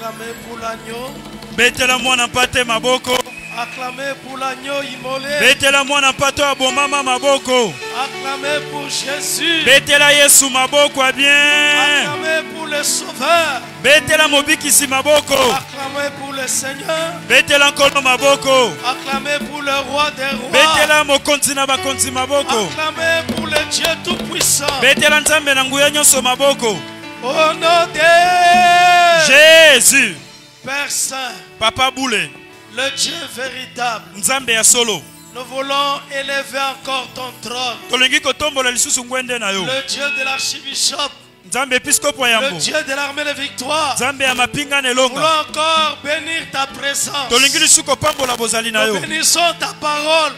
Acclamez pour l'agneau. betela mwana mpate maboko Acclamez pour l'agneau immolé. betela mwana mpate oyo abomama maboko Acclamez pour Jésus. betela yesu maboko bien Acclamez pour le Sauveur. betela mobikisi maboko Acclamez pour le Seigneur. betela nkolo maboko Acclamez pour le roi des rois. betela mokonzi na bakonzi maboko Acclamez pour le Dieu Tout-Puissant. betela nzambe na nguya nyonso maboko Au nom de jésus. Père Saint, papa bule le Dieu véritable, nzambe ya solo. nous voulons élever encore ton trône. Le Dieu de l'archibishop, le Dieu de l'armée de victoire. Nous encore bénir ta présence. Nous bénissons ta parole.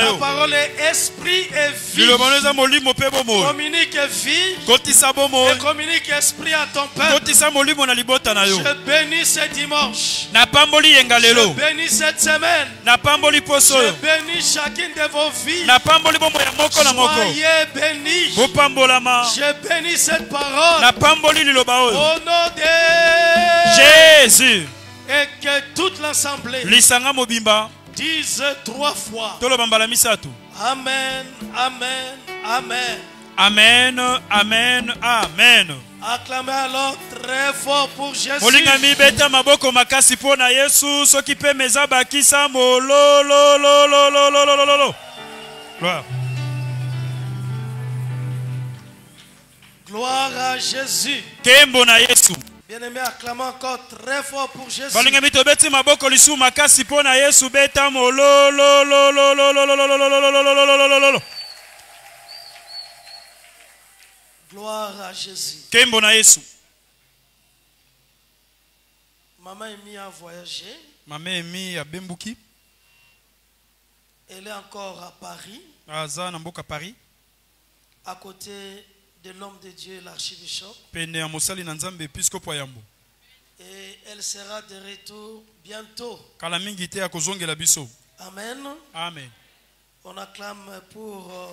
Ta parole est esprit et vie. Communique vie. Et communique esprit à ton peuple. Je bénis ce dimanche. Je bénis cette semaine. Je bénis chacune de vos vies. Soyez bénis. Je bénis cette parole. Au nom de Jésus. Et que toute l'assemblée dise trois fois. Amen, amen, amen. Amen, amen, amen. Acclamez alors très fort pour Jésus. Molingami beta maboko makasi mpo na Yesu soki pe meza bakisa mololo lo lo lo lo lo lo. Gloire. Gloire à Jésus. Bien-aimé, acclamons encore très fort pour Jésus. Gloire à Jésus. Maman Emi a voyagé. Maman Emi a Bembouki. Elle est encore à Paris. Aza Paris. À côté de l'homme de Dieu, l'archibishop. Et elle sera de retour bientôt. Amen. Amen. On acclame pour euh,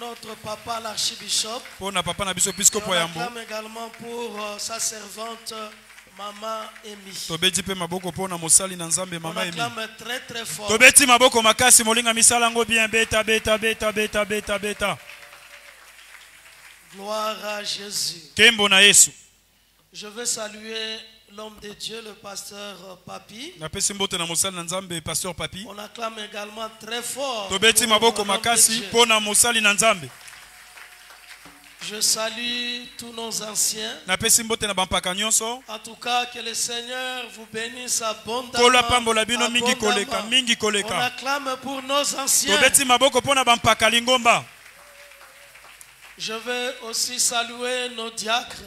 notre papa l'archibishop. On acclame également pour euh, sa servante tobeti mpe maboko mpo na mosali na nzambe mama emi. tobeti maboko makasi molinga misala yango bien. Beta beta beta beta beta beta. Gloire à Jésus. kembo na yesu. Je veux saluer l'homme de Dieu, le pasteur euh, Papi. napesi mbote na mosali na nzambe pasteur papi. On acclame également très fort. tobeti pour maboko Je salue tous nos anciens. En tout cas, que le Seigneur vous bénisse abondamment. abondamment. On acclame pour nos anciens. Je veux aussi saluer nos diacres.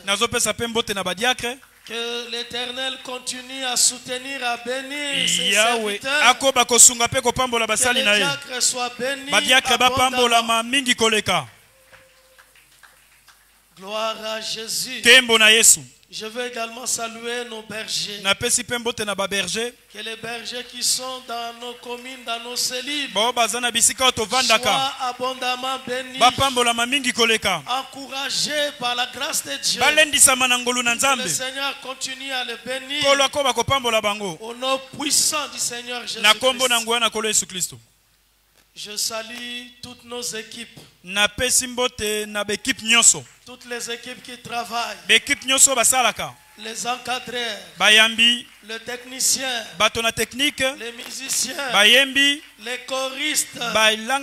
Que l'Éternel continue à soutenir, à bénir ses serviteurs. Que les diacres soient bénis abondamment. Gloire à Jésus. kembo na yesu. Je veux également saluer nos bergers. napesi mpe mbote na baberger Que les bergers qui sont dans nos communes, dans nos cellules, bao baza na bisika oyo tovandaka soient abondamment bénis, bapambolama mingi koleka. Encouragés par la grâce de Dieu. balendisama na ngolu na nzambe le Seigneur continue à les bénir. Kolo akoba kopambola bango. Au nom puissant du Seigneur na nkombo na Jésus. nguya na kolo yesu kristo Je salue toutes nos équipes, toutes les équipes qui travaillent, les encadreurs, bayambi les techniciens, bato na teknike les musiciens, bayembi les choristes,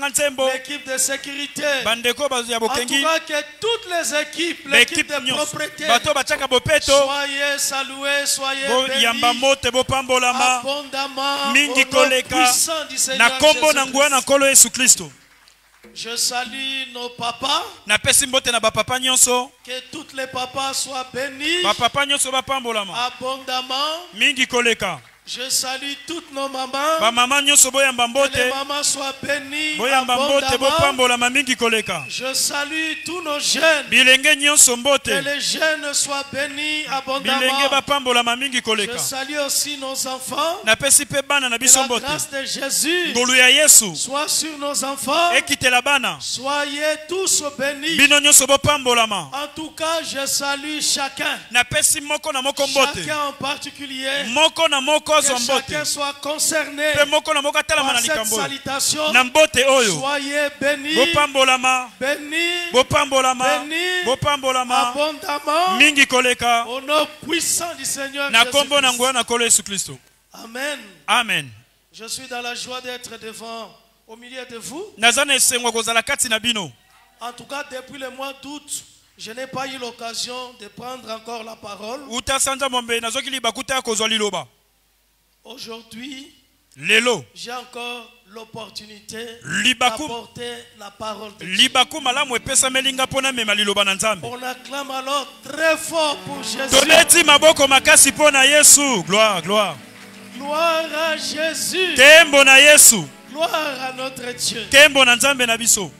nzembo l'équipe de sécurité. bandeko bazo ya En tout cas, que toutes les équipes, l'équipe de propreté, bato oyo batiaka bopeto. soyez salués, soyez bénis. mote bopambolama abondamment mingi koleka. na nkolo yesu kristo Je salue nos papas, napesi mbote na bapapa nyonso. Que tous les papas soient bénis. Bapapa nyonso bapambolama. Abondamment. Mingi koleka Je salue toutes nos mamans. bamama nyonso boyamba Que les mbote mamans soient bénies. boyamba mbote bopambolama mingi koleka Je salue tous nos jeunes. bilenge nyonso Que mbote les jeunes soient bénis bilenge abondamment. bapambolama mingi Je koleka salue aussi nos enfants. napesi mpe bana na Que biso la mbote grâce de Jésus ngolu ya yesu soit sur nos enfants. ekitela bana Soyez tous bénis. bino nyonso bopambolama En tout cas, je salue chacun. napesi moko na moko mbote Chacun en particulier. moko na moko Que chacun soit concerné par cette salutation. Soyez bénis. Bénis bopambolama Béni. bopambolama abondamment au nom puissant du Seigneur Jésus-Christ. kristo Amen. amen Je suis dans la joie d'être devant, au milieu de vous. En tout cas, depuis le mois d'août, je n'ai pas eu l'occasion de prendre encore la parole. Aujourd'hui, lelo j'ai encore l'opportunité d'apporter la parole de Dieu. libaku malamu epesameli nga mpo namema liloba na nzambe On acclame alors très fort pour Jésus. tobeti maboko makasi mpo na yesu gloire gloire Gloire à Jésus. tembo na yesu Gloire à notre Dieu. tembo na nzambe na biso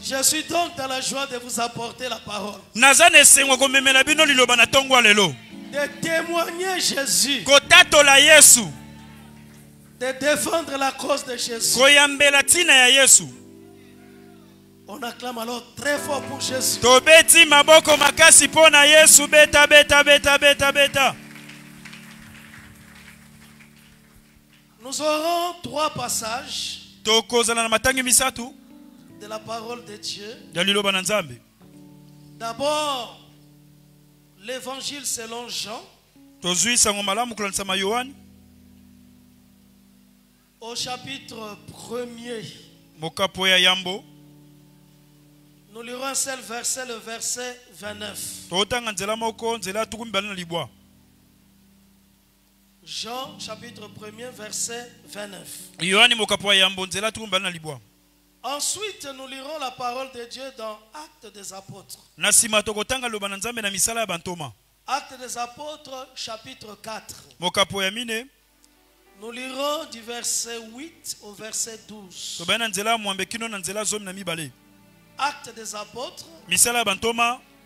Je suis donc dans la joie de vous apporter la parole. naza na esengo ya komemela bino liloba na ntongo ya lelo De témoigner Jésus. kotatola yesu De défendre la cause de Jésus. koyambela ntina ya yesu On acclame alors très fort pour Jésus. tobeti maboko makasi mpo na yesu beta beta beta beta beta Nous aurons trois passages tokozala na matangi misato de la parole de Dieu. ya liloba na nzambe D'abord, l'évangile selon Jean, au chapitre 1er. mokapo ya yambo Nous lirons un seul verset, le verset 29. totanga nzela moko nzela ya tuku mibale na libwa Jean, chapitre 1er, verset 29. Ensuite, nous lirons la parole de Dieu dans Actes des Apôtres. Actes des Apôtres, chapitre 4. mokapo ya mine Nous lirons du verset 8 au verset 12. tobai na nzela ya mwambe kino na nzela ya zomi na mibale Actes des Apôtres,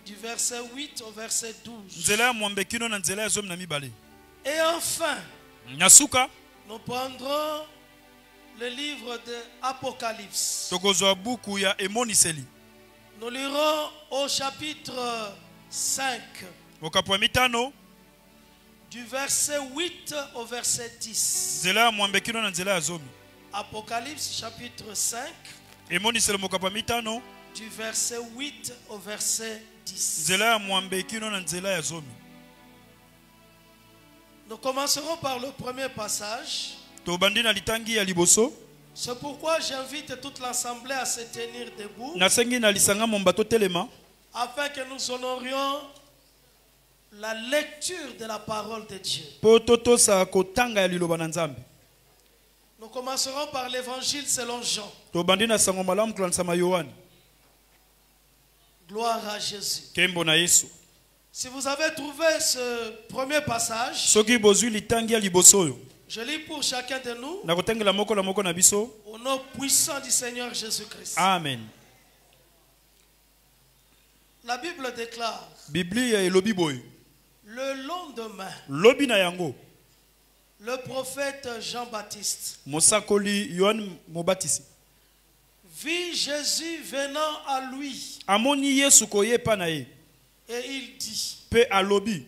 du verset 8 au verset 12. nzela ya mwambe kino na nzela ya zomi na mibale Et enfin, nous prendrons le livre de Apocalypse. Nous lirons au chapitre 5, mokapo ya mitano du verset 8 au verset 10. nzela ya mwambe kino na nzela ya zomi Apocalypse chapitre 5, emoniseli mokapo ya mitano du verset 8 au verset 10. nzela ya mwambe kino na nzela ya zomi Nous commencerons par le premier passage. C'est pourquoi j'invite toute l'assemblée à se tenir debout afin que nous honorions la lecture de la parole de Dieu. Nous commencerons par l'évangile selon Jean. Gloire à Jésus. Si vous avez trouvé ce premier passage, je lis pour chacun de nous. Au nom puissant du Seigneur Jésus-Christ. amen. La Bible déclare, le lendemain, lobi na yango. le prophète Jean-Baptiste mosakoli yohane mobatisi vit Jésus venant à lui. Amoni yesu koyepa na ye. Et il dit, alobi.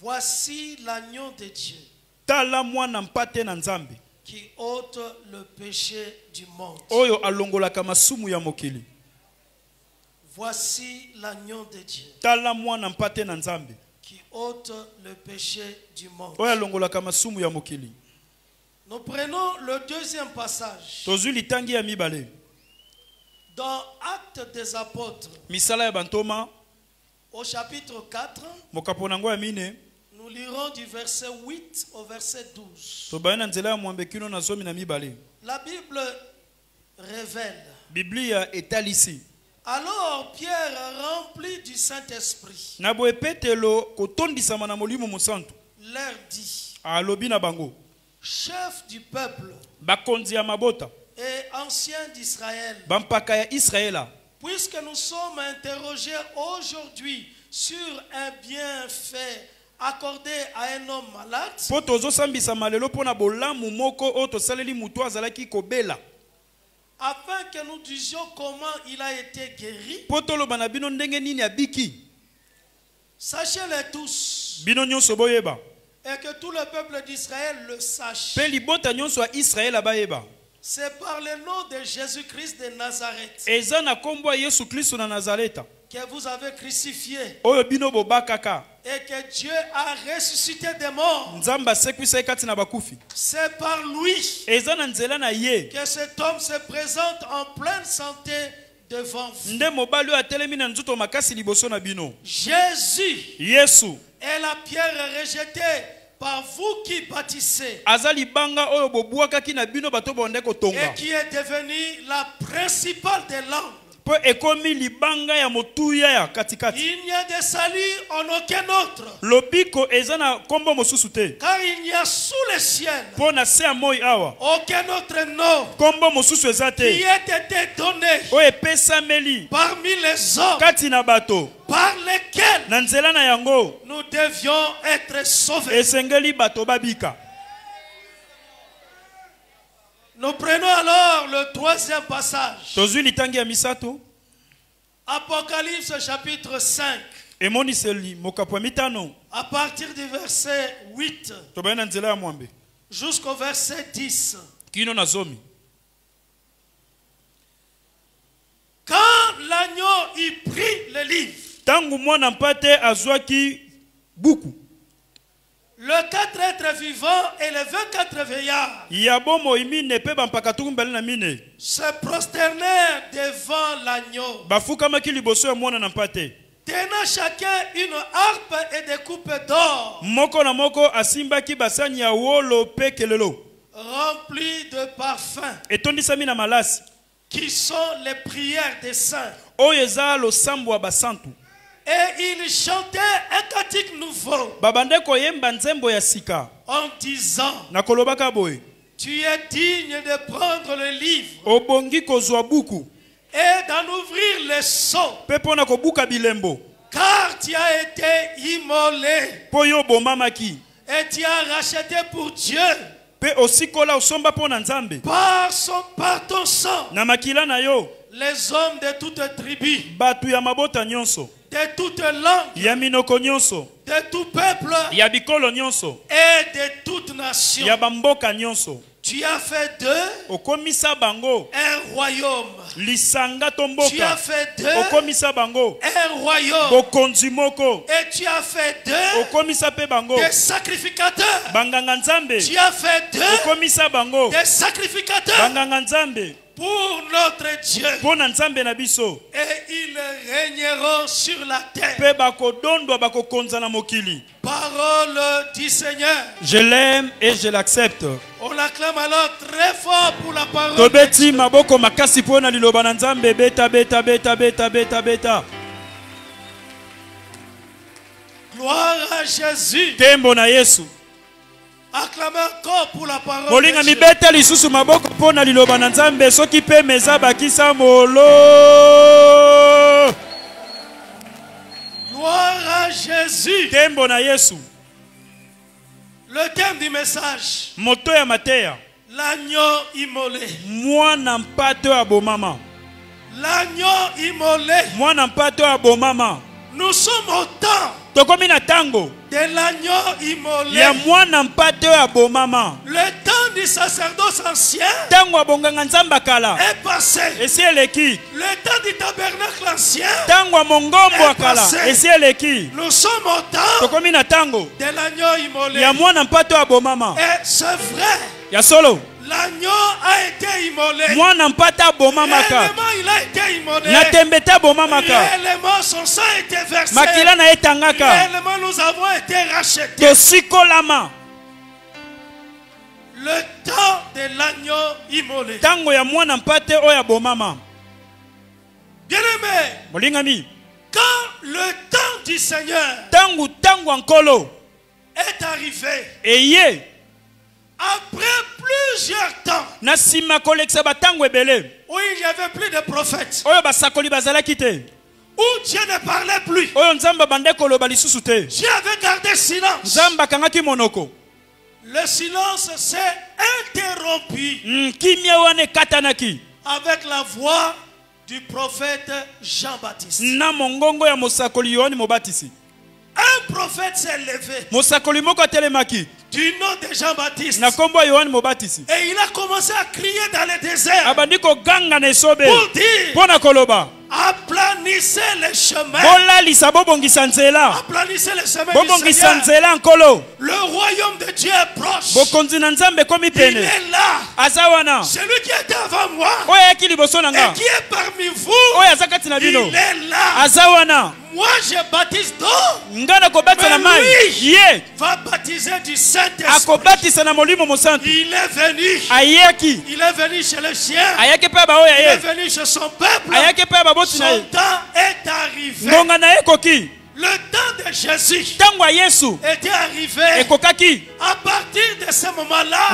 voici l'agneau de Dieu tala mwana mpate na nzambe qui ôte le péché du monde. oyo alongolaka masumu ya mokili Voici l'agneau de Dieu tala mwana mpate na nzambe qui ôte le péché du monde. oyo alongolaka masumu ya mokili Nous prenons le deuxième passage tozwi litangi ya mibale dans Actes des Apôtres misala ya bantoma au chapitre 4. mokapo na yango ya mine Nous lirons du verset 8 au verset 12. tobai na nzela ya mwambe kino na zomi na mibale. La Bible révèle. biblia etalisi. Alors Pierre, rempli du Saint-Esprit, na boye petelo kotondisama na molimo mosantu. Leur dit, alobi na bango. Chef du peuple bakonzi ya mabota. et ancien d'Israël, bampaka ya israela puisque nous sommes interrogés aujourd'hui sur un bienfait accordé à un homme malade, mpo tozosambisama lelo mpo na bolamu moko oyo tosaleli motu azalaki kobela. Afin que nous disions comment il a été guéri, mpo toloba na bino ndenge nini abiki. Sachez-le tous, bino nyonso boyeba. Et que tout le peuple d'Israël le sache. mpe libota nyonso ya israela bayeba C'est par le nom de Jésus-Christ de Nazareth. Eza na nkombo ya yesu kristo na nazareta que vous avez crucifié. Et que Dieu a ressuscité des morts. C'est par lui que cet homme se présente en pleine santé devant vous. Jésus est la pierre rejetée par vous qui bâtissez. Et qui est devenue la principale des langues. Mpo ekomi libanga ya motuya ya katikati. Il n'y a de salut en aucun autre, lobiko eza na nkombo mosusu te. Car il n'y a sous le ciel mpo na se ya moi awa. aucun autre nom nkombo mosusu eza qui te ait été donné oyo epesameli. parmi les hommes kati na bato. par lesquels na nzela na yango. nous devions être sauvés. esengeli bato babika Nous prenons alors le troisième passage. misato. Apocalypse chapitre 5, emoniseli mokapo ya mitano. À partir du verset 8 tobaye na nzela ya mwambe. jusqu'au verset 10. kino na zomi. Quand l'agneau y prit le livre, ntango mwana mpate azwaki buku le quatre êtres vivants et les 24 veillards se prosternèrent devant l'agneau, tenant chacun une harpe et des coupes d'or remplies de parfums, qui sont les prières des saints. Et ils chantaient un cantique nouveau en disant Tu es digne de prendre le livre et d'en ouvrir les seaux, car tu as été immolé et tu as racheté pour Dieu par, son, par ton sang les hommes de toutes tribus, de ya minoko nyonso de tout peuple ya bikolo nyonso et de ya bamboka nyonso. Tu as fait d'eux okomisa bango un royaume. lisanga to Tu as fait d'eux okomisa bango. un royaume. bokonzi moko. Et tu as fait d'eux okomisa mpe bango. des sacrificateurs. banganga nzambe. Tu as fait d'eux okomisa bango. des sacrificateurs. Banganga nzambe pour notre Dieu. Et ils régneront sur la terre. Parole du Seigneur. je l'aime et je l'accepte On l'acclame alors très fort pour la parole. tobeti maboko makasi mpo na liloba na nzambe beta beta beta beta beta beta Gloire à Jésus. tembo na yesu Acclamez encore pour la parole. molinga de Dieu. mibeta lisusu maboko mpo na liloba na nzambe soki mpe meza bakisa molo Gloire à Jésus. tembo na yesu Le thème du message. moto ya mateya L'agneau immolé. mwana abomama L'agneau immolé. mwana sommes au temps tokomi na ntango. Ya mwana mpate oyo abomama Le temps du sacerdoce ancien ntango abonganga nzambe akala est passé. esi eleki. Le temps du tabernacle ancien, ntango ya mongombo akala. esi eleki. Nous sommes au temps tokomi na ntango de l'agneau immolé. ya mwana mpate oyo abomama Et c'est vrai, ya solo l'agneau a été immolé. mwana mpate abomamaka Réellement, il a été immolé. na tembe te abomamaka Réellement, son sang a été versé. makila na ye etangaka Réellement, nous avons été rachetés. tosikolama Le temps de l'agneau immolé. ntango ya mwana mpate oyo abomama molingami quand le temps du Seigneur ntango ntango ya nkolo est arrivé eye après plusieurs temps na nsima kolekisa batango ebele. où il n'y avait plus de prophètes, oyo basakoli bazalaki te où Dieu ne parlait plus. oyo nzambe abande koloba lisusu te. Dieu avait gardé silence. nzambe akangaki monoko. Le silence s'est interrompu Mm, kimia wana ekatanaki. avec la voix du prophète Jean-Baptiste. na mongongo ya mosakoli yohani mobatisi Un prophète s'est levé. Mosakoli moko atelemaki du nom de Jean-Baptiste. Na nkombo ya yohani mobatisi. Et il a commencé à crier dans le désert. Abandi koganga na esobe. Pour dire mpo na koloba. aplanissez les chemins. bolalisa bobongisa nzela. Aplanissez les chemins du bobongisa Seigneur. nzela nkolo. Le royaume de Dieu est proche. bokonzi na nzambe ekomi Il pene. est là. aza wana. Celui qui était avant moi oyo ayaki liboso na nga. et qui est parmi vous, oyo aza kati na il bino. est là. aza wana Moi, je baptise d'eau. nga nakobatisa na Mais mai lui- ye Va baptiser du Saint-Esprit. akobatisa na molimo mosantu Il est venu. ayaki Il est venu chez le chien. ayaki Il est venu chez son peuple. ayaki mpe ya baboti na Son temps est arrivé. ngonga na ye ekoki Le temps de Jésus était arrivé. À partir de ce moment-là,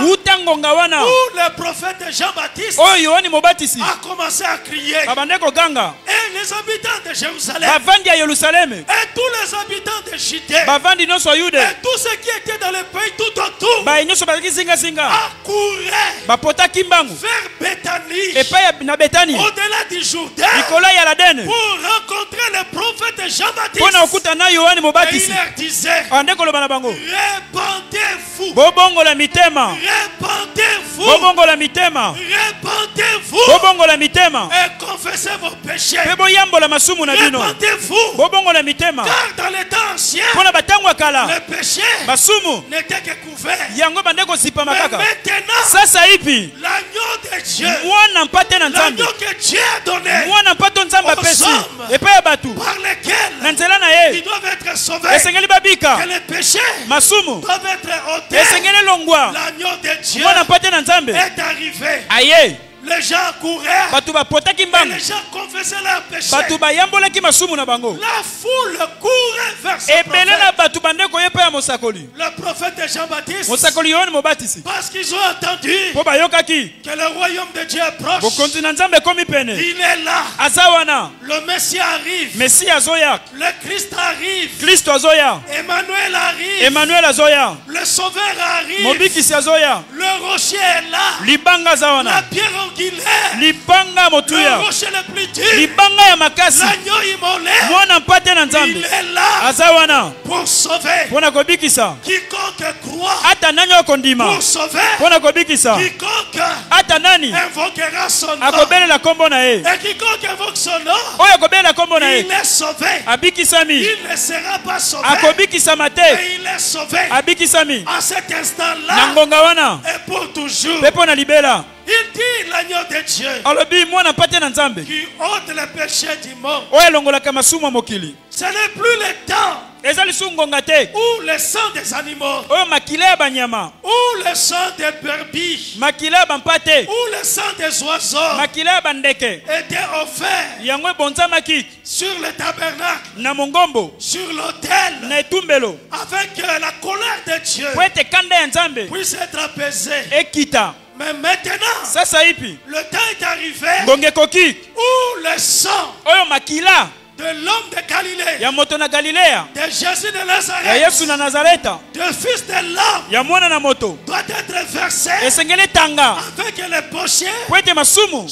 où le prophète Jean-Baptiste a commencé à crier. Et les habitants de Jérusalem, et tous les habitants de Judée, et tous ceux qui étaient dans le pays tout autour, accouraient vers Bethanie, au-delà du Jourdain, pour rencontrer le prophète Jean-Baptiste. Kokuta na yohani Et il mobatisi ande koloba na bango. Bobongola mitema. Bobongola mitema. Bobongola mitema. Et confessez vos péchés. mpe boyambola masumu na bino. Bobongola mitema. Car dans les temps anciens, mpo na batango ya kala le péché masumu n'était que couvert. yango bande kosipama Mais kaka maintenant, sasa ipi l'agneau de Dieu, mwana mpate na nzambe. L'agneau que Dieu a donné, mwana mpate o nzambe apesi. epai ya bato. par lequel na nzela na ils doivent être sauvés, que les péchés masumu. doivent être ôtés. L'agneau de Dieu est arrivé. aye Les gens couraient bato bapotaki et mbangu les gens confessaient leurs péchés. bato bayambolaki masumu na bango La foule courait vers ce ebele na prophète. bato ya mosakoli Le prophète de Jean-Baptiste, mosakoli yohani mobatisi parce qu'ils ont entendu bayokaki que le royaume de Dieu est proche, bokonzi na nzambe ekomi pene il est là. aza wana Le Messie arrive. mesi azoya Le Christ arrive. kristo azoya Emmanuel arrive. emmanuel azoya Le Sauveur arrive. mobikisi azoya Le rocher est là. libanga aza La wana pierre angulaire. Libanga Le motuya. Rocher le plus dur. libanga ya makasi. L'agneau immolé. mwana mpate na Il est là aza wana. pour sauver. Kobikisa. Quiconque croit. ata nani Pour sauver. Mpo na kobikisa? Quiconque ata nani? invoquera son nom. akobelela nkombo na ye. Et quiconque invoque son nom, oyo akobelela nkombo na ye. il est sauvé. abikisami. Il ne sera pas sauvé. akobikisama te Mais il est sauvé. abikisami. À cet na ngonga wana. et pour toujours. mpe mpo na libela Il dit l'agneau de Dieu alobi mwana mpate na nzambe. qui ôte le péché du monde. oyo elongolaka masumu ya mokili. Ce n'est plus le temps eza lisusu ngonga te. où le sang des animaux, oyo makila ya banyama. où le sang des brebis, makila ya bampate. où le sang des oiseaux makila ya bandeke. était offert yango ebonzamaki sur le tabernacle, na mongombo. sur l'autel, na etumbelo. afin que la colère de Dieu mpo ete kanda ya nzambe puisse être apaisée. ekita Mais maintenant, sasa ipi le temps est arrivé ekoki où le sang oyo makila. de l'homme de Galilée, ya moto na galileya de Jésus de ya Nazareth, yesu na nazareta du fils de l'homme, ya mwana na moto. doit être versé esengeli afin que les péchés mpo ete masumu.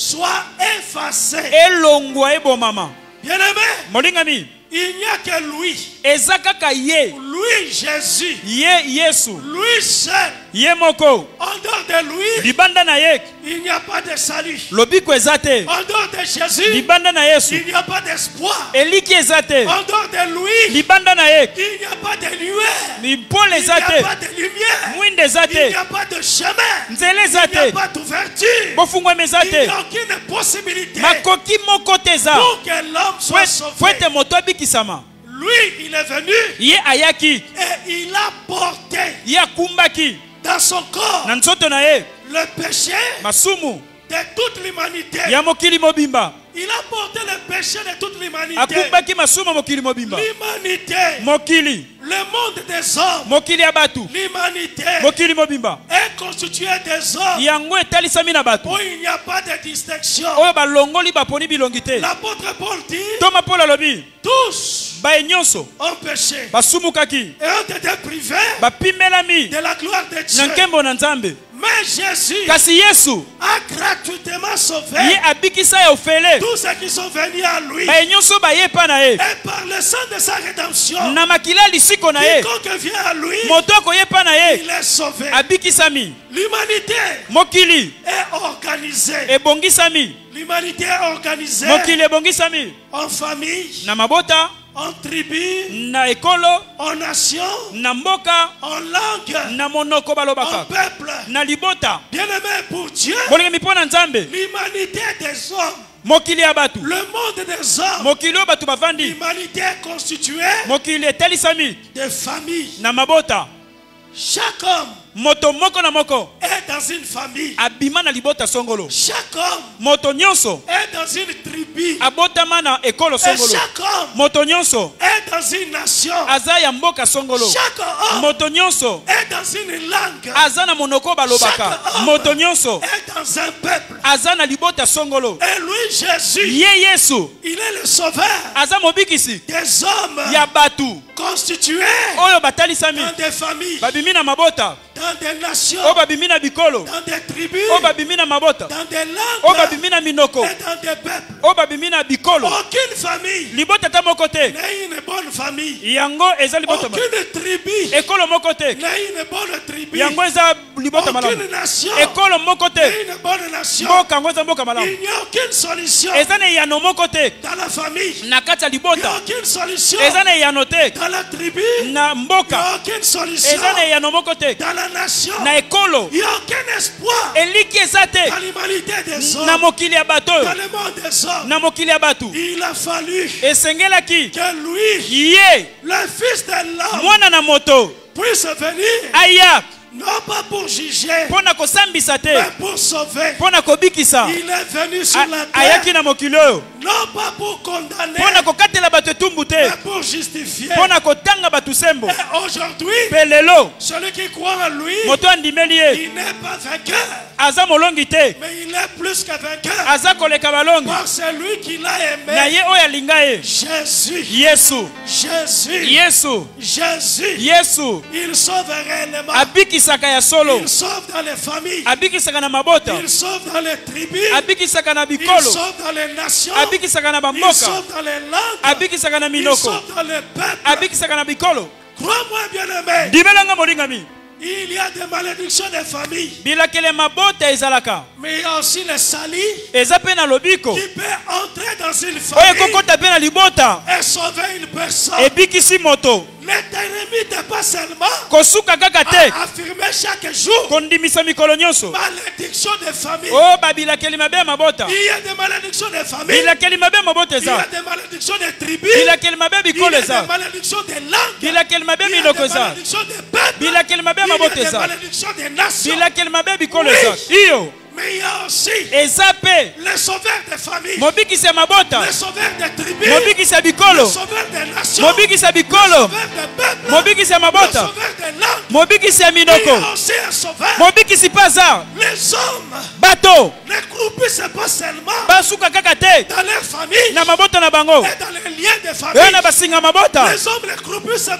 effacés. elongwa ebomama Bien-aimé, molingami. il n'y a que lui, eza kaka ye. Lui Jésus, ye yesu. Lui seul. Ye moko. En dehors de lui, libanda na ye. il n'y a pas de salut. lobiko eza te. En dehors de Jésus, libanda na yesu. il n'y a pas d'espoir. eliki eza te. En dehors de lui, libanda na ye. il n'y a pas de lueur. mipole Il n'y eza a te. pas de lumière. mwinde eza Il n'y te a pas de chemin. nzela eza Il n'y a te. pas d'ouverture. bofungwama eza Il n'y te a aucune possibilité. Makoki moko te eza. Pour que l'homme soit po sauvé. ete moto abikisama. Lui, il est venu ye ayaki. et il a porté. Ye akumbaki dans son corps le péché de toute l'humanité. Il a porté le péché de toute l'humanité. L'humanité, Le monde des hommes, l'humanité. Est constituée des hommes. Où il n'y a pas de distinction. L'apôtre Paul dit, tous baye nyonso basumukaki. Et ont été privés bapimelami de la gloire de na Dieu. nkembo na nzambe. Mais Jésus kasi yesu a gratuitement sauvé ye abikisa ya ofele. tous ceux qui sont venus à lui. baye nyonso baye epa na ye. Et par le sang de sa rédemption, na makila ya lisiko na ye. quiconque vient à lui, moto epa na ye. il est sauvé. abikisami L'humanité mokili. est organisée. ebongisami L'humanité est organisée. Mokili ebongisami en famille, na mabota en tribu, na ekolo en nation, na mboka en langue, na monoko en balobaka peuple. na libota. Bien-aimé pour Dieu, bolingi mpo na nzambe. l'humanité des hommes, mokili ya bato le monde des hommes, mokili oyo bato bavandi. l'humanité constituée mokili etalisami de familles. na mabota. Chaque homme moto moko na moko. Est dans une famille. abima na libota songolo. Chaque homme moto nyonso. est dans une tribu. abotama na ekolo songolo. chaque homme moto nyonso. est dans une nation. aza ya mboka songolo. Chaque homme moto nyonso. est dans une langue. aza na monoko balobaka. Chaque homme moto nyonso. est dans un peuple. aza na libota songolo. Et lui, Jésus, ye yesu. il est le sauveur aza mobikisi. des hommes ya bato constitués oyo batalisami. dans des familles, babimi na mabota dans des nations, dans des tribus, dans des langues dans des peuples. Aucune famille n'est une bonne famille. Aucune tribu n'est une bonne tribu. Libota malamu. Aucune nation ekolo moko te n'est une bonne nation. mboka yango eza mboka malamu. Il n'y a aucune solution eza na eyano moko te dans la famille. na kati ya Il n'y a libota. aucune solution eza na eyano te. dans la tribu. na Il n'y mboka a aucune solution eza na eyano moko te dans la nation. na ekolo Il n'y a aucun espoir eliki eza te. dans l'humanité des na hommes, mokili ya bato. Dans oyo le monde des hommes. na mokili ya bato Il a fallu esengelaki que lui, ye. le fils de l'homme, mwana na moto. aya non pas pour juger, kosambisa te. mais pour sauver. kobikisa. Il est venu sur la ayaki terre, na mokili oyo. Non pas pour condamner, mpo na kokatela bato etumbu te. mais pour justifier. mpo na kotanga bato sembo. Et aujourd'hui, mpe lelo. celui qui croit en lui, moto andimeli ye. il n'est pas vainqueur, aza molongi te. Aza koleka balongi. Na ye oyo alinga ye. Yesu. Yesu. Yesu. Abikisaka ya solo. Abikisaka na mabota. Abikisaka na bikolo. Abikisaka na bamboka. Abikisaka na minoko. Abikisaka na bikolo. Dimelanga molingami. Il y a des malédictions des familles. bilakele mabota ezalaka Mais il y a aussi le sali eza mpe na lobiko qui peut entrer dans une famille ekokɔta mpe na libota et sauver une personne. ebikisi moto L'être ennemi n'est pas seulement kosuka kaka te à affirmer chaque jour kondimisa mikolo nyonso malédiction des familles. o babilakeli mabe ya mabota Il y a des malédictions des familles. bilakeli mabe ya mabota Il y a eza des malédictions des tribus. bilakeli mabe ya Il y bikolo a eza des malédictions des langues. bilakeli mabe ya Il y a minoko des eza malédictions des peuples. bilakeli mabe ya Il y a mabota des eza malédictions des nations. bilakeli mabe ya bikolo Oui. eza iyo Mais il y a aussi eza mpe les sauveurs des familles. mobikisi ya mabota Les bikolo. Les bikolo Les mabota. Y minoko. Mobikisi mpe aza Les hommes. Bato. Ne croupissent pas seulement basuka kaka te. dans leur famille na mabota na bango. et dans les liens des oyo na basinga mabota.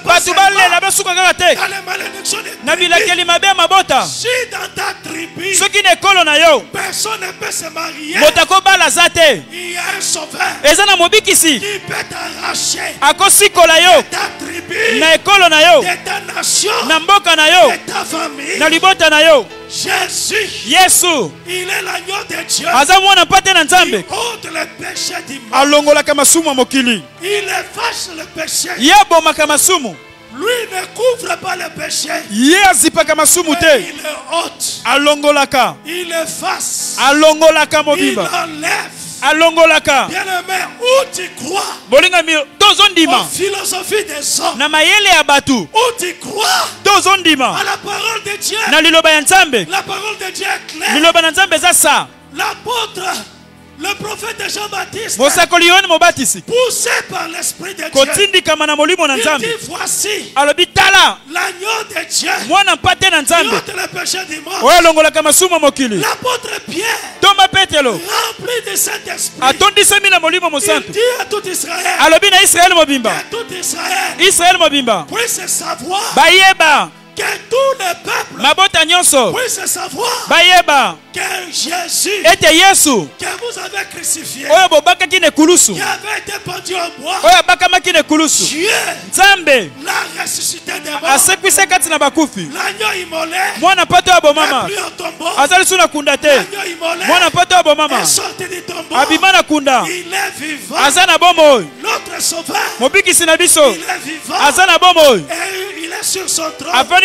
Bato balela seulement basuka kaka te. dans les malédictions des na tribus. bilakeli mabe ya mabota. Si dans ta tribu, soki na ekolo na yo personne ne peut se marier, moto akobala aza te il y a un sauveur eza na mobikisi. qui peut t'arracher akosikola yo. ta tribu, na ekolo na yo. de ta nation, na mboka na yo. de ta famille. na libota na yo. Jésus, yesu. il est l'agneau de Dieu. aza mwana mpate na Il nzambe ôte le péché du monde. alongolaka masumu ya mokili. Il efface le péché. ye abomaka masumu Lui ne couvre pas le péché. ye azipaka masumu te. Il le ôte. alongolaka. Il efface. alongolaka Il mobimba enlève. alongolaka. Bien-aimé, où tu crois? Bolingami tozondima philosophies des hommes, na mayele ya bato où tu crois? Tozondima à la parole de Dieu, na liloba ya nzambe. La parole de Dieu est claire. liloba na nzambe eza sa L'apôtre, Le prophète Jean-Baptiste, mosakoli yohane mobatisi. poussé par l'Esprit de Dieu, kotindikama na molimo na il nzambe. dit voici alobi tala. l'agneau de Dieu. Mwana mpate na nzambe. Ôte le péché du monde. oyo alongolaka masumu ya mokili. L'apôtre Pierre, toma petelo. rempli de Saint-Esprit, atondisami na molimo il mosantu. dit à tout Israël, alobi na israele mobimba. À tout Israël, mobimba. Puisse savoir bayeba que tous les peuples mabota nyonso. puissent savoir bayeba. que Jésus ete yesu. que vous avez crucifié, oyo bobakaki na ekulusu qui avait été pendu au bois, oyo abakamaki na ekulusu Dieu nzambe. l'a ressuscité des morts. asekwisa kati na bakufi. L'agneau immolé mwana mpate oyo na kunda te. L'agneau immolé mwana mpate oyo abomama est sorti du tombeau. abima na kunda. Il est vivant. aza na bomoi. Notre sauveur, mobikisi na biso. Il est vivant. aza na bomoi. Et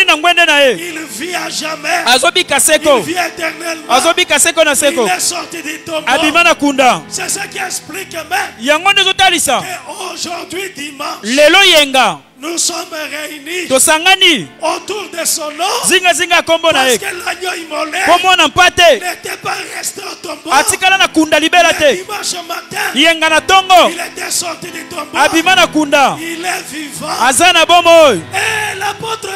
il na ngwende na ye? Vit à jamais. azobika Il seko vit éternellement. azobika seko na Il seko est sorti du tombeau. abima na kunda C'est ce qui explique même yango nde ezotalisa qu'aujourd'hui, dimanche, lelo yenga nous sommes réunis tosangani autour de son nom. zingazinga ya nkombo na Parce ye que l'agneau immolé mpate n'était pas resté au tombeau. atikala na kunda libela Le te dimanche matin, yenga na ntongo il était sorti du tombeau. abima na kunda Il est vivant. aza na bomoi Et l'apôtre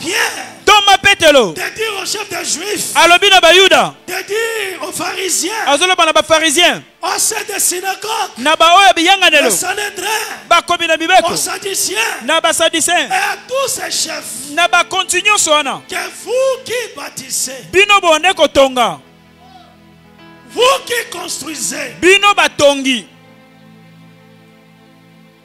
Pierre. Toma petelo. De dire aux chefs des Juifs, alobi na bayuda. De dire aux pharisiens, azoloba na bafarisien aux chefs des synagogues, na baoyo aux biyanganelo bakomi na mibeko na basadisien et à tous ces chefs. Na bakonti nyonso wana que vous qui bâtissez, bino bonde kotonga. Vous qui construisez, bino batongi.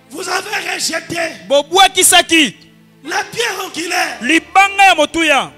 Vous avez rejeté. Bobwakisaki la pierre angulaire, libanga ya motuya.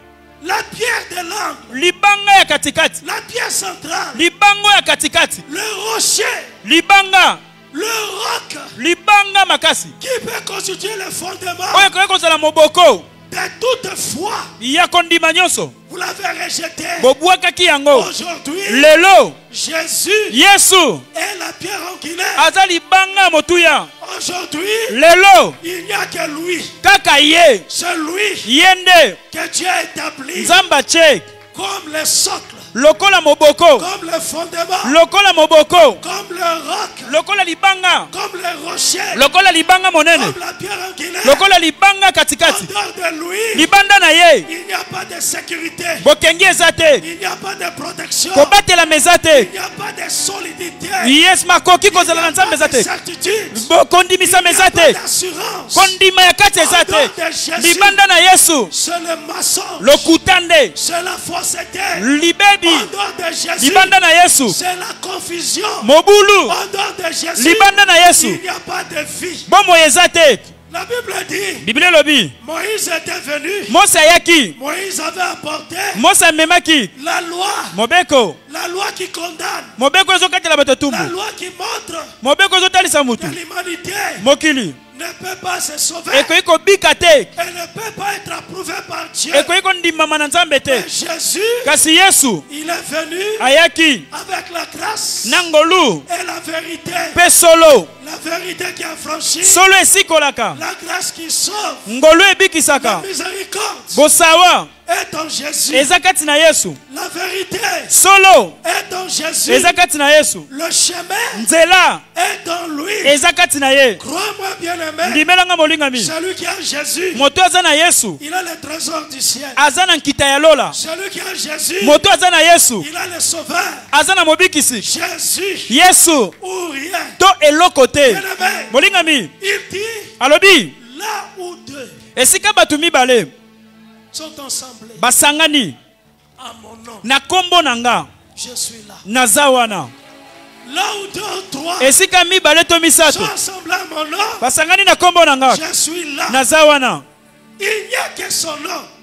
La pierre de l'angle, libanga ya katikati. La pierre centrale, libango ya katikati. Le rocher, libanga. Le roc. Libanga makasi. Qui peut constituer le fondement? Oyo ekoki kozala moboko de toute foi. ya kondima nyonso. Vous l'avez rejeté. bobwakaki yango. Aujourd'hui, lelo. Jésus yesu. est la pierre angulaire. aza libanga ya motuya. Aujourd'hui, lelo. il n'y a que lui. kaka ye. C'est lui ye nde que Dieu a établi. Nzambe atie comme le socle, lokola moboko. Comme le fondement, lokola moboko. Comme le roc, lokola libanga. Comme le rocher, lokola libanga monene. Comme la pierre angulaire. lokola libanga En katikati dehors de lui, libanda na ye. il n'y a pas de sécurité. bokengi eza te. Il n'y a pas de protection. kobatelama eza Il te n'y a pas de solidité. yes makoki Il kozala na nzambe eza te. bokondimisa Il n'y eza a pas te kondima ya kati eza te. Libanda na yesu. C'est le mensonge. lokuta nde C'est la fausseté. libebi Libanda na yesu. c'est la confusion. mobulu. En dehors de Jésus, libanda na il yesu n'y a pas de vie. bomoi eza te La Bible dit, biblia elobi Moïse était venu. mose ayaki Moïse avait apporté mose amemaki la loi. mobeko. La loi qui condamne. mobeko ezokatela bato La tumbu loi qui montre mobeko ezotalisa que mutu. l'humanité mokili ne peut pas se sauver. ekoki kobika te Elle ne peut pas être approuvée par Dieu. ekoki kondimama na nzambe te Mais Jésus, kasi yesu il est venu ayaki avec la grâce na ngolu et la vérité. mpe solo La vérité qui a franchi. solo esikolaka La grâce qui sauve. ngolu La ebikisaka miséricorde bosawa. Eza kati na yesu. La vérité solo. est en Jésus. eza kati na yesu. Le chemin nzela. est en lui. eza kati na ye. Ndimelanga molingami. Celui qui a Jésus, moto aza na yesu. il a le trésor du ciel. aza na nkita ya lola. Celui qui a Jésus, moto aza na yesu. il a le sauveur. aza na mobikisi. Jésus yesu. ou rien. to eloko te. Molingami. il dit alobi. là où deux. Esika bato mibale basangani. À mon nom, na nkombo na nga. Je suis là. naza wana. Là où deux trois esika mibale to sont misato. Ensemble à mon nom, basangani na nkombo na nga. Je suis là. naza wana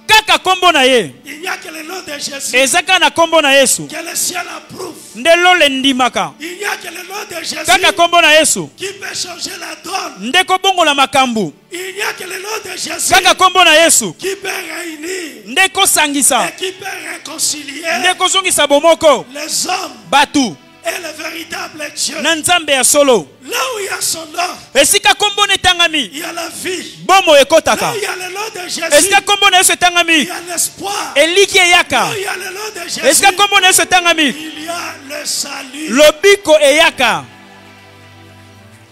Il n'y a que son nom. kaka nkombo na ye. Il n'y a que le nom de Jésus. Eza kaka na nkombo na yesu. Que le ciel approuve. nde lola endimaka Il n'y a que le nom de Jésus kaka nkombo na yesu. qui peut changer la donne. nde kobongola makambo Il n'y a que le nom de Jésus kaka nkombo na yesu. qui peut réunir nde kosangisa et qui peut réconcilier nde kozongisa bomoko. les hommes. Bato est le véritable Dieu. na nzambe ya solo. Là où il y a son nom, esika kombo na etangami. il y a la vie. bomo Là ekotaka où il y a le nom de Jésus, esika kombo na yesu il etangami y a l'espoir. eliki eyaka. Esika kombo na yesu etangami. lobiko eyaka.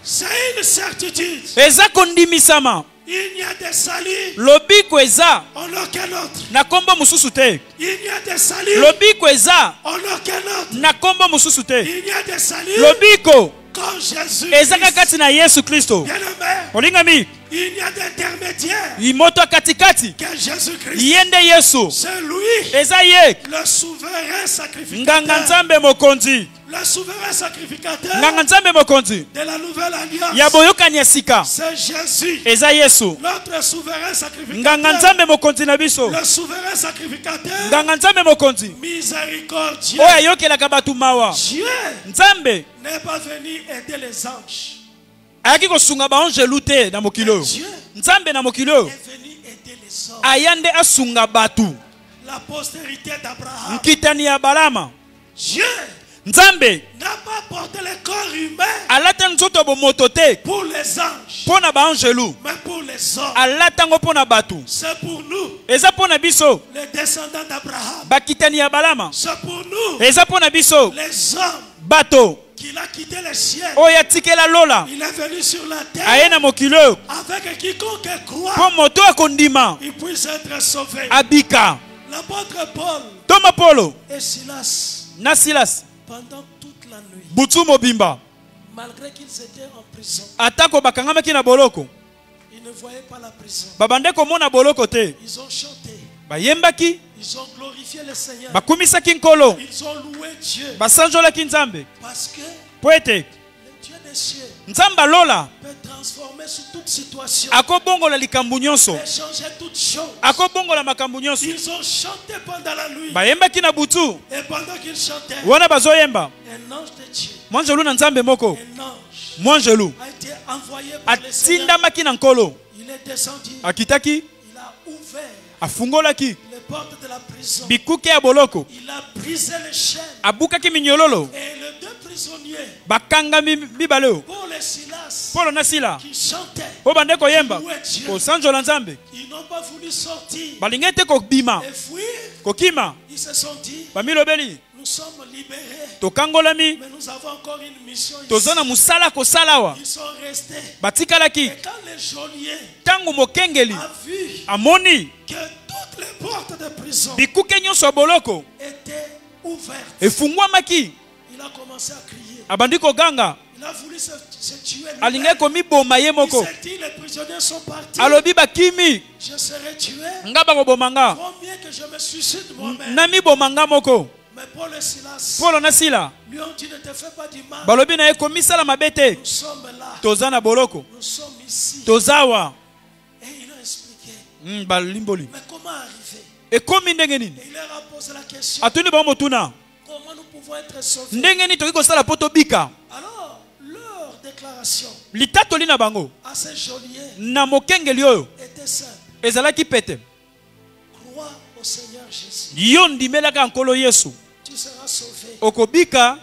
C'est une certitude. eza kondimisama Il n'y a de salut lobiko eza en aucun autre. na kombo mosusu te. Il n'y a de salut lobiko eza en aucun autre. na kombo mosusu te. Il n'y a de salut lobiko quand Jésus eza kaka kati na yesu kristo Bien-aimé, olingami. il n'y a d'intermédiaire moto ya katikati que Jésus-Christ. ye nde yesu. C'est lui, eza ye. le souverain nganga sacrificateur. nzambe mokonzi Le souverain sacrificateur nganga nzambe mokonzi de la nouvelle alliance. ya boyokani ya sika C'est Jésus, eza yesu notre souverain nganga sacrificateur. nzambe mokonzi na biso Le souverain sacrificateur nganga nzambe mokonzi miséricordieux. oyo ayokelaka bato mawa Dieu nzambe n'est pas venu aider les anges. ayaki kosunga baangelu te na mokili oyo nzambe na mokili oyo est venu aider les hommes. aya nde asunga bato La postérité d'Abraham. nkitani ya balama Dieu nzambe n'a pas porté le corps humain alata nzoto ya bomoto te pour les anges, mpo na baangelu. mais pour les hommes. alata yango mpo na bato. C'est pour nous, eza mpo na biso. les descendants d'Abraham. bakitani ya balama. C'est pour nous, eza mpo na biso. les hommes, bato. qu'il a quitté le ciel. oyo atikela lola. Il est venu sur la aye terre na mokili oyo quiconque mpo croit, moto akondima. Il puisse être sauvé. abika. L'apôtre Paul toma polo. et Silas, na silas pendant toute la nuit, butu mobimba. Malgré qu'ils étaient en prison, atako bakangamaki na boloko. Ils ne voyaient pas la prison. babande komona boloko te. Ils ont chanté, bayembaki. Ils ont glorifié le Seigneur, bakumisaki nkolo. Ils ont loué Dieu. Basanzolaki nzambe. Parce que ete le Dieu des cieux nzambe alola. Peut transformer sur toute situation, akobongola likambo nyonso. Et changer toute chose. akobongola makambo nyonso. Ils ont chanté pendant la nuit. Bayembaki na butu. Et pendant qu'ils chantaient, wana bazoyemba. un ange de Dieu, mwanzelu na nzambe moko. Mwanzelu a été envoyé par le Seigneur. atindamaki na nkolo. Il est descendu, akitaki. Il a ouvert afungolaki. Les portes de la prison. bikuke ya boloko. Il a brisé les chaînes. abukaki minyololo. Et les deux prisonniers, bakangami mibale oyo. Polo na sila. Mpo bande koyemba kosanzola nzambe. Ils n'ont pas voulu sortir. Balingi ete kobima et fuir. kokima bamilobeli nous sommes libérés, tokangolami mais nous avons encore une mission ici. Ils sont restés. batikalaki Et quand le geôlier mokengeli a vu amoni que toutes les portes de prison bikuke nyonso ya boloko étaient ouvertes, efungwamaki il a commencé à crier. abandi koganga Il a voulu se, tuer. komiboma ye Il moko s'est dit, les prisonniers sont partis. alobi bakimi Je serai tué. nga bakoboma nga Combien que je me suicide moi-même? namiboma nga moko Polo na sila. Lui ont dit, ne te fais pas du mal. balobi na ye komisala mabe te. Nous sommes là. toza na boloko. Nous sommes ici. toza awa balimboli Mais comment arriver? Ekomi ndenge nini? Et il leur a posé la question. atuni bango motuna. Comment nous pouvons être sauvés? Ndenge nini tokoki kosala mpo tobika Alors, leur déclaration litatoli na bango. na mokengeli oyo. ezalaki pete. Crois au Seigneur Jésus. yo ndimelaka nkolo yesu Tu seras sauvé. okobika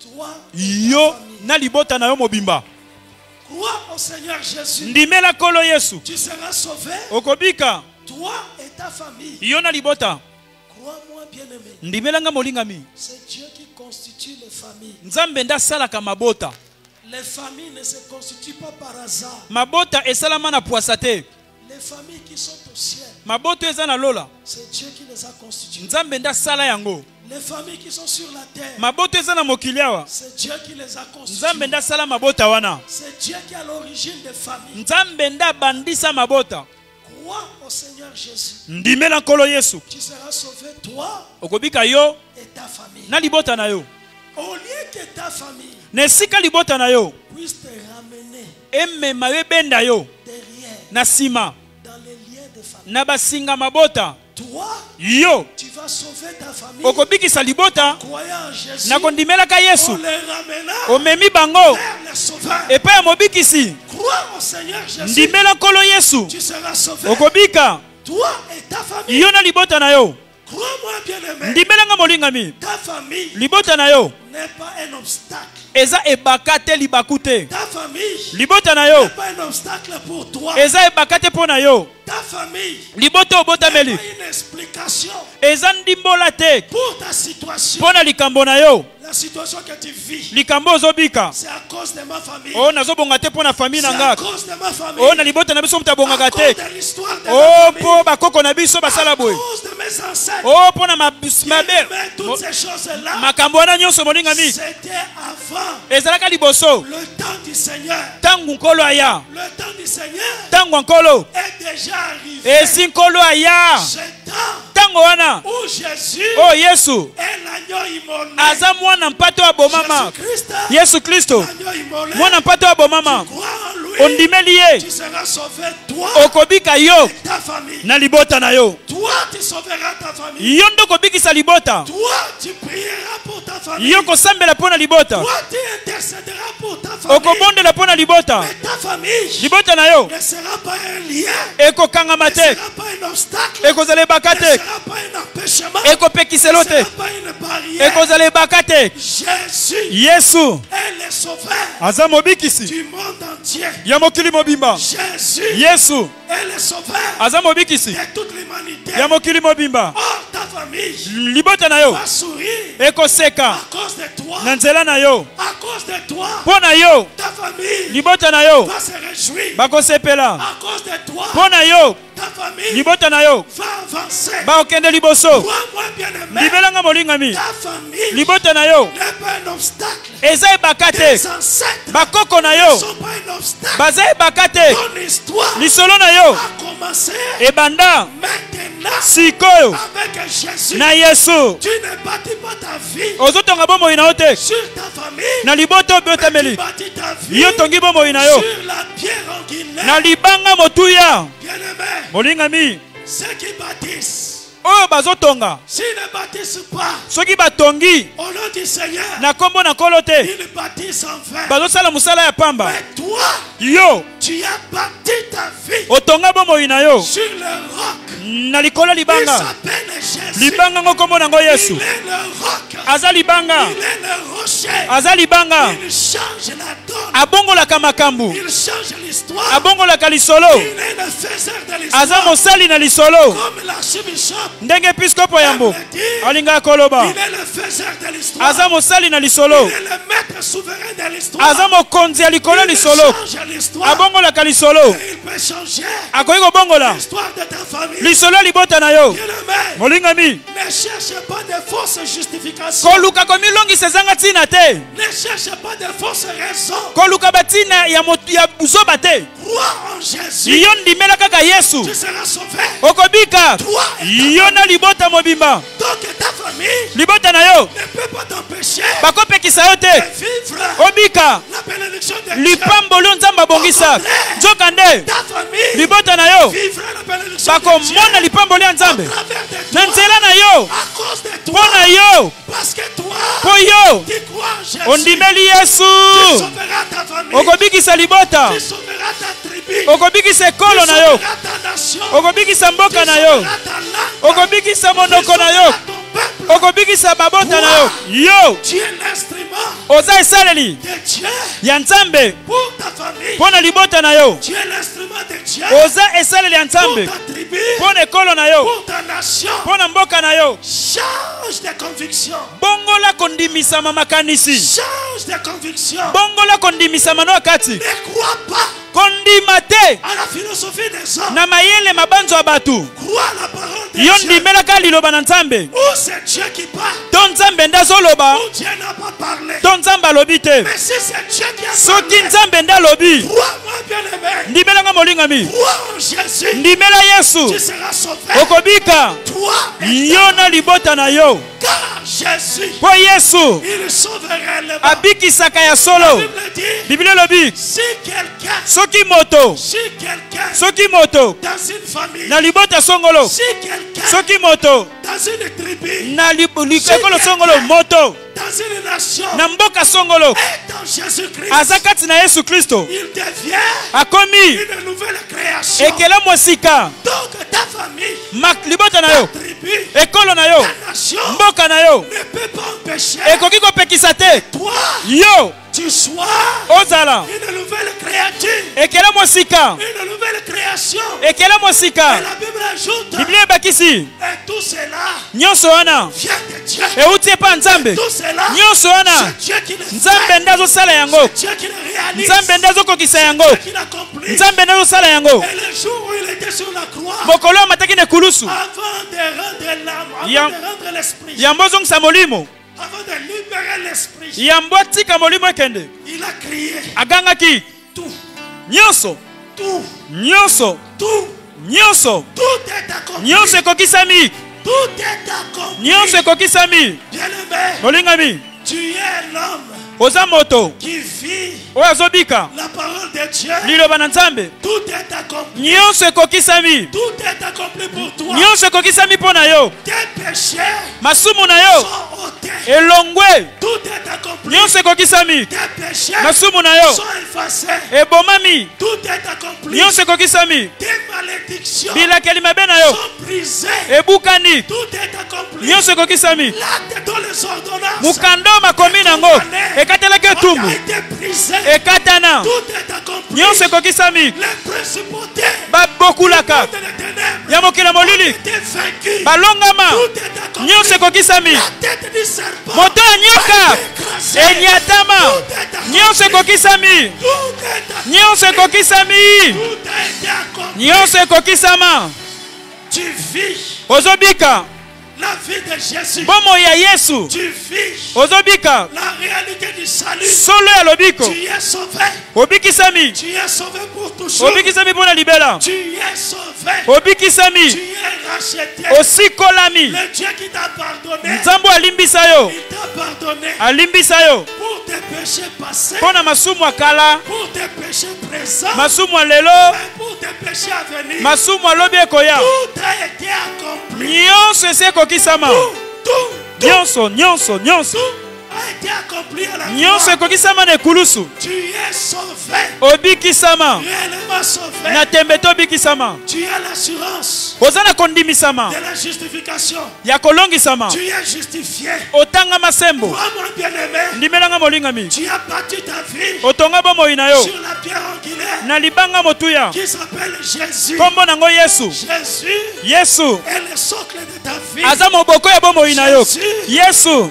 Toi et yo ta famille. na libota na yo mobimba Crois au Seigneur Jésus. ndimela nkolo yesu Tu seras sauvé. okobika Toi et ta famille. yo na libota Crois-moi, bien-aimé. ndimelanga molingami C'est Dieu qui constitue les familles. nzambe nde asalaka mabota Les familles ne se constituent pas par hasard. mabota esalama na pwasa te Les familles qui sont au ciel, mabota eza na lola c'est Dieu qui les a constituées. nzambe yango Les familles qui sont sur la terre, mabota eza na mokili awa c'est Dieu qui les a nzambe constituées. mabota wana C'est Dieu qui est à l'origine des familles. nzambe mabota Crois au Seigneur Jésus. ndimela nkolo yesu Tu seras sauvé, toi okobika yo et ta famille. na libota na yo Au lieu que ta famille na esika libota na yo puisse te ramener emema yo ebenda yo derrière na nsima na basinga mabota yo okobikisa libota na kondimelaka yesu. Omemi bango epai ya mobikisi ndimela nkolo yesu okobika yo na libota na yo. Ndimelanga molingami libota na yo. Eza ebaka te libaku te. Ta famille libota na yo. n'est pas un obstacle pour toi. eza ebaka te mpo na yo. Ta famille libota n'est obotameli pas une explication eza ndimbola te. pour ta situation. mpo na likambo na yo La situation que tu vis, likambo ozobika. c'est à cause de ma famille. o nazobonga te mpo na fami C'est na à nga cause de ma famille. o na libota na biso moto à abongaka te. o ma mpo famille. bakoko na biso basala À boye o mpo na mabe makambo wana nyonso avant ezalaka liboso. le temps du Seigneur. ntango nkolo aya. Le temps du Seigneur ntango ya nkolo. est déjà arrivé. esi nkolo aya. Ntango wana. où Jésus oyo yesu. Aza mwana mpato ya bomama Jésus-Christ, yesu kristo l'agneau immolé. mwana mpato ya bomama Crois en lui. ondimeli ye Tu seras sauvé, toi okobika yo et ta famille. na libota na yo Toi, tu sauveras ta famille. yo nde okobikisa libota Toi, tu prieras pour ta famille. yo kosambela mpo na libota okobondela mpo na libota. Libota na yo. ne sera pas un lien. ekokangama Ne te sera pas un obstacle. ekozala ebaka Ne te sera pas un empêchement. ekopekiselo Ne te sera pas une barrière. ekozala ebaka te Jésus yesu. est le sauveur aza mobikisi. du monde entier. ya mokili mobimba. Jésus yesu. est le sauveur aza mobikisi. de toute l'humanité. ya mokili mobimba. Ta famille. Libota na yo. Ekoseka. à cause de toi. na nzela na yo. Mpo na yo ta famille libota na yo. va se réjouir. bakosepela. À cause de toi, mpo na yo. ta famille libota na yo. va avancer. bakokende liboso. Libelanga molingami. Ta famille libota na yo. n'est pas un obstacle. eza ebaka te Tes ancêtres bakoko na ne yo sont pas un obstacle. baza ebaka te Ton histoire lisolo na yo. a commencé ebanda. maintenant sikoyo avec Jésus. na yesu. Tu ne bâtis pas ta vie ozotonga bomoi na yo te. sur ta famille. na libota Tu obotameli bâtis ta vie yo tongi bomoi na yo. sur la pierre angulaire. na libanga motuya molingami ceux qui bâtissent, oyo bazotonga s'ils ne bâtissent pas soki batongi au nom du Seigneur, na nkombo na nkolo te bazosala mosala ya pamba. Mais toi, yo tu as bâti ta vie otonga bomoi na yo. sur le roc. Na likolo libanga. Libanga ngo nkombo nango yesu aza libanga. Aza libanga. Abongolaka makambo abongolaka lisolo. Aza mosali na lisolo. Ndenge episkopo yambo alingaka koloba. Aza mosali na lisolo. Aza mokonzi ya likolo lisolo. abongolaka lisolo. Akoki kobongola lisolo libota na yo. Molingami. ne cherche pas de fausses justifications. koluka komilongisa ezanga ntina te. Ne cherche pas de fausses raisons. koluka batina ya, buzoba te. Crois en Jésus. yo ndimela kaka yesu. Tu seras sauvé. okobika. Yo na libota mobimba. Donc ta famille libota na yo. ne peut pas t'empêcher bakopekisa yo te. obika. la bénédiction de Dieu. lipamboli oyo nzambe abongisa. Nzoka nde Ta famille. Libota na yo. Vivra eza na lipamboli ya nzambe. Na nzela na yo. Mpo na yo. Mpo yo. Ondimeli yesu. Okobikisa libota. Okobikisa ekolo na yo. Okobikisa mboka na yo. Okobikisa monoko na yo. Okobikisa babota na yo. Yo. oza esaleli. Ya nzambe. Mpo na libota na yo. Oza esaleli ya nzambe. Mpo na ekolo na yo. Mpo na mboka na yo. Bongola kondimisama makanisi. Bongola kondimisama na wakati kondima te à la philosophie des hommes. na mayele mabanzo ya bato Crois à la parole de yo Dieu. ndimelaka liloba na nzambe. Ou c'est Dieu qui parle, to nzambe nde azoloba ou Dieu n'a pas parlé? to nzambe alobi te. Mais si c'est Dieu qui a soki parlé, nzambe nde alobi ndimelanga molingami. Crois en Jésus. ndimela yesu. Tu seras sauvé. okobika. Yo na libota na yo. Car Jésus, mpo yesu. abikisaka ya solo. Bible dit, biblia elobi si quelqu'un, soki moto. Soki moto. na libota songolo. Soki moto. na likolo songolo moto. Na mboka songolo. Et dans Jésus-Christ, aza kati na yesu kristo il devient akomi. une nouvelle création. ekela mosika. Donc ta famille Ma- libota na yo. ekolo na yo. ta nation mboka na yo. ne peut pas empêcher ekoki kopekisa te. toi, yo. tu sois ozala. une nouvelle créature, ekele mosika. Une nouvelle création. ekele Et mosika la Bible ajoute, biblia ebakisi. et tout cela nyonso wana. vient de Dieu. euti epa nzambe nyonso wana nzambe nde azosala yango. Nzambe nde azokokisa yango. Nzambe nde azosala yango. Mokolo amataki na ekulusu. yambo ozongisa molimo. yambo atika molimo ekende. agangaki. Nyonso. Nyonso. Nyonso. Nyonso ekokisami. nyonso ekokisami molingami. Oza moto. Qui vit oyo azobika. la parole de Dieu. liloba na nzambe. Tout est accompli. nyonso ekokisami. Tout est accompli pour toi. nyonso ekokisami mpo na yo. Masumu na yo. elongwe. Tout est accompli. nyonso ekokisami. Tes péchés masumu na yo. sont effacés. ebomami. Tout est accompli. nyonso ekokisami. Tes malédictions bilakeli mabe na yo. ebukani. Tout est accompli. nyonso ekokisami. L'acte dans les ordonnances. Mokanda makomi nango ekatelaki etumbu ekatana nyonso ekokisami babokulaka ya mokili ya molili. Balongama nyonso ekokisami moto ya nyoka. enyatama. Nyonso ekokisami nyonso ekokisami nyonso ekokisama ozobika. la vie de Jésus. bomoi ya yesu. Ozobika solo ya lobiko. Tu es sauvé. obikisami. Tu es sauvé pour toujours. obikisami mpo na libela. Tu es sauvé. obikisami. Tu es racheté. osikolami. Le Dieu qui t'a pardonné, nzambe alimbisa yo. Alimbisa yo. Pour tes péchés passés, mpo na masumu ya kala. Pour tes péchés présents, masumu ya lelo. Et pour tes péchés à venir. masumu alobi ekoya. Tout a été accompli. nyonso esi ekokisama. Nyonso nyonso nyonso nyonso ekokisama na ekulusu. Tu es sauvé, obikisama. Réellement sauvé. na tembe te obikisama. Tu as l'assurance oza na kondimisama. de la justification. ya kolongisama. Tu es justifié. otangama sembo ndimelanga molingami. Tu as bâti ta vie otonga bomoi na yo. sur la pierre angulaire na libanga motuya. qui s'appelle Jésus. nkombo nango yesu. Jésus yesu. est le socle de ta vie. aza moboko ya bomoi na yo. Yesu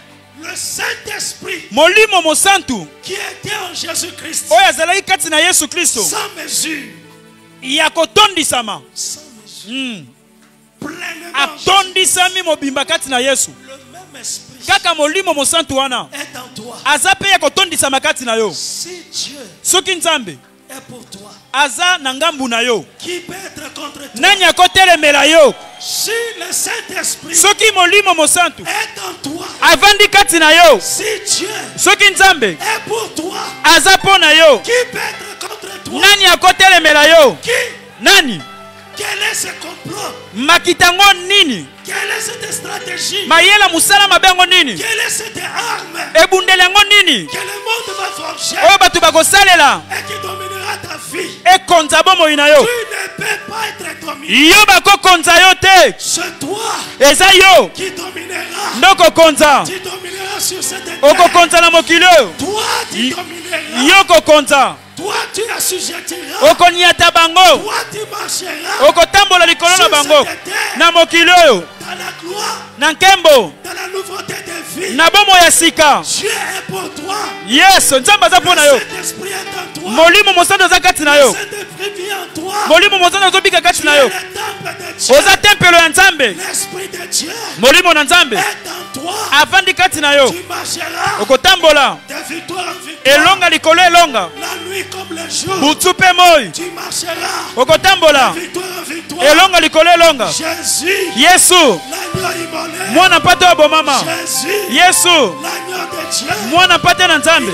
Le Saint-Esprit molimo mosantu qui était en Jésus-Christ, oyo azalaki kati na yesu kristo sans mesure, ya kotondisama sans mesure, Mm. pleinement en atondisami mobimba kati na yesu Jésus. le même Esprit kaka molimo mosantu wana est en toi. aza mpe ya kotondisama kati na yo Si Dieu soki nzambe est pour toi, aza na ngambu na yo. Nani akotelemela yo? Soki molimo mosantu avandi kati na yo. Soki nzambe aza mpo na yo. nani akotelemela yo? Nani? Quel est ce complot? Makitango nini? Quelle est cette stratégie? Mayela mosala mabe yango nini? Quelle est cette arme? Ebundeli yango nini? Que le monde va forger oyo bato bakosalela. et qui dominera ta vie. Ekonza bomoi na yo. Tu ne peux pas être dominé. yo bakokonza yo te. eza nde okokonza okokonza na mokili oyo kokonza. okoniata bango. Okotambola likolo na bango. na mokili oyo. Na nkembo. Na bomoi ya sika. Yesu nzambe aza mpo na yo. Molimo mosantu aza kati na yo. Molimo mosantu azobika kati na yo. Oza tempelo ya nzambe. Molimo na nzambe. avandi kati na yo. Okotambola. Elonga likolo elonga. Nuit comme le jour. butu mpe moi. Tu marcheras okotambola. Elonga likolo Jésus, yesu. mwana mpate oyo bomama. Jésus, yesu. l'agneau de Dieu. mwana mpate na nzambe.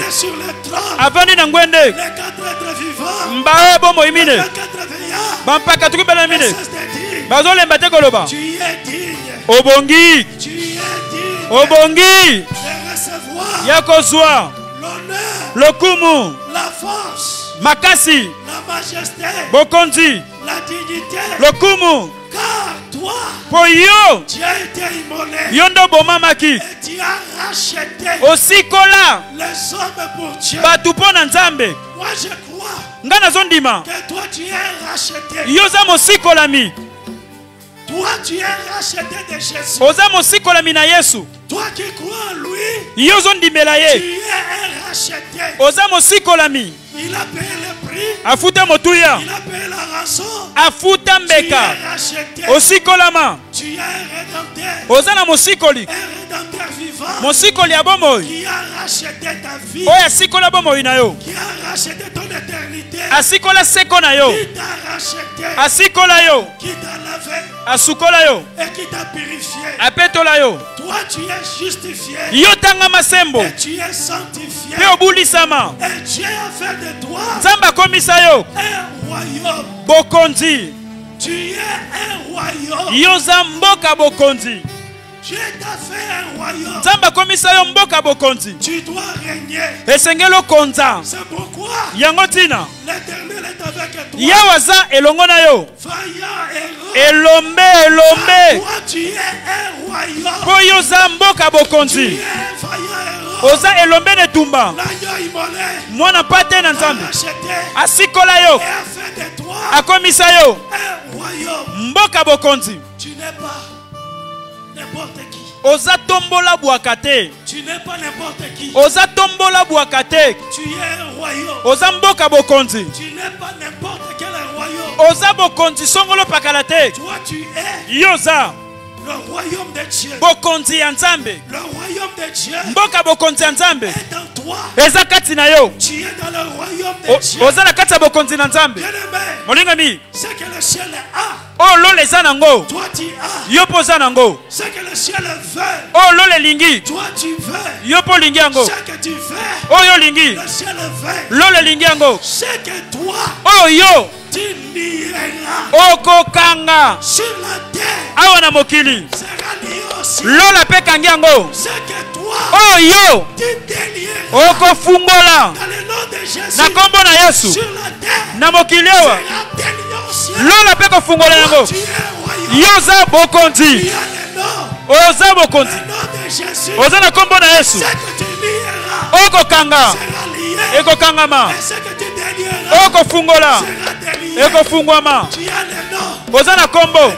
Avandi na ngwende. Les quatre êtres vivants. mba oyo bomoi mine bampaka tukibela mine bazolemba te koloba. Tu es digne. obongi. Tu es digne. Obongi. Ya kozwa l'honneur, lokumu la force, makasi la majesté, bokonzi la dignité. lokumu. Car toi, mpo yo tu as été immolé. yo nde obomamaki et tu as racheté osikola. les hommes pour Dieu. bato mpo na nzambe. Moi, je crois ngai nazondima que toi, tu es racheté. yo oza mosikolami Toi, tu es racheté de Jésus. oza mosikolami na yesu. Toi qui crois en lui, yo ozondimela tu ye es un racheté. oza mosikolami Il a payé le prix. Afuta motuya Il a payé la rançon. afuta mbeka osikolama Tu es un rédempteur. oza na mosikoli Un rédempteur vivant mosikoli ya bomoi qui a racheté ta vie. oyo asikola bomoi na yo Qui a racheté ton éternité. asikola seko na yo Qui t'a racheté. asikola yo Qui t'a lavé asukola yo et qui t'a purifié. apetola yo Toi, tu es justifié. yo tangama sembo Et tu es sanctifié. mpe obulisama Et Dieu a fait de toi nzambe akomisa na yo. Bokonzi. Yo oza mboka bokonzi. Nzambe akomisa yo mboka bokonzi. Esengeli okonza yango ntina. Yawe aza elongo na yo. Elombe elombe. Mpo yo oza mboka bokonzi. oza elombe na etumba. Mwana pate na nzambe. Asikola yo. Akomisa yo. Mboka bokonzi. Oza tombola bwaka te. Oza tombola bwaka te. Oza mboka bokonzi. Oza bokonzi songolo pakala te. Yo oza bokonzi ya nzambe. Mboka bokonzi ya nzambe. Eza kati na yo. Oza na kati ya bokonzi na nzambe. Molingami. Oh, oyo lola eza nango yo mpo oza nango oyo lola elingi. Yo mpo olingi yango. Oyo oh, olingi. Lola elingi yango. Oyo oh, yo. okokanga. Awa na mokili. Lola mpe kangi yango. Oyo yo. okofungola. Na nkombo na yesu. Na mokili awa. lola mpe kofungola yango. Yo oza bokonzi oza bokonzi oza na nkombo na yesu. Okokanga. Ekokangama. Okofungola. Ekofungwama. Oza na nkombo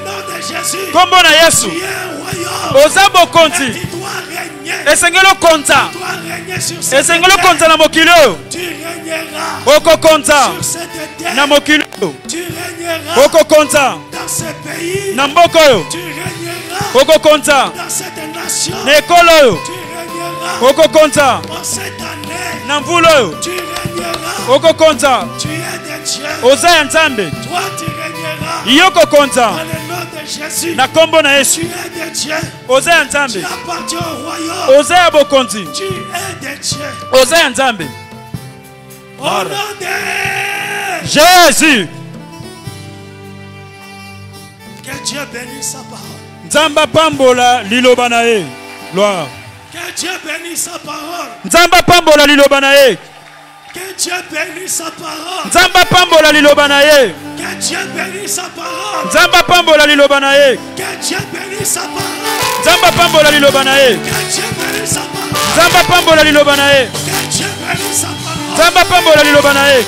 nkombo na yesu. Oza bokonzi esengeli okonza. Esengeli okonza na mokili oyo. Okokonza na mokili Tu régneras okokonza dans ce pays. na mboka oyo Tu régneras okokonza dans cette nation. na ekolo oyo. Tu régneras okokonza en cette année. na mvula oyo. Tu régneras. okokonza Tu es de Dieu. oza ya nzambe. Toi, tu régneras. Yo na nkombo na yesu. Oza ya Tu nzambe appartiens au royaume. oza ya bokonzi. Oza ya nzambe. Au nom de jésus Que Dieu bénisse sa parole. nzambe apambola liloba na ye gloire Que Dieu bénisse sa parole. nzambe apambola liloba na ye Que Dieu bénisse sa parole. nzambe apambola liloba na ye Que Dieu bénisse sa parole. nzambe apambola liloba na ye Que Dieu bénisse sa parole. nzambe apambola liloba na ye Que Dieu bénisse sa parole. nzambe apambola liloba na ye Que Dieu bénisse sa parole. nzambe apambola liloba na ye